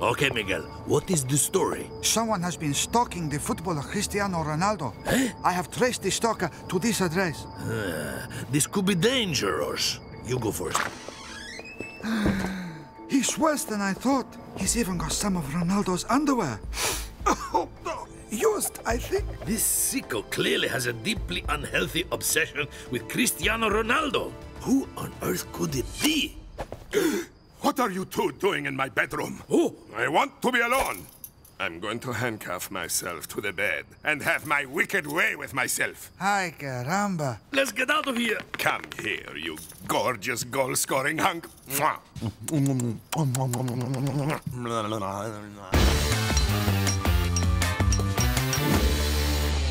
Okay, Miguel, what is the story? Someone has been stalking the footballer Cristiano Ronaldo. Eh? I have traced the stalker to this address. Uh, this could be dangerous. You go first. He's worse than I thought. He's even got some of Ronaldo's underwear. Oh, no. Used, I think. This sicko clearly has a deeply unhealthy obsession with Cristiano Ronaldo. Who on earth could it be? What are you two doing in my bedroom? Oh, I want to be alone. I'm going to handcuff myself to the bed and have my wicked way with myself. Ay, caramba. let's get out of here. Come here, you gorgeous goal-scoring hunk. Mwah.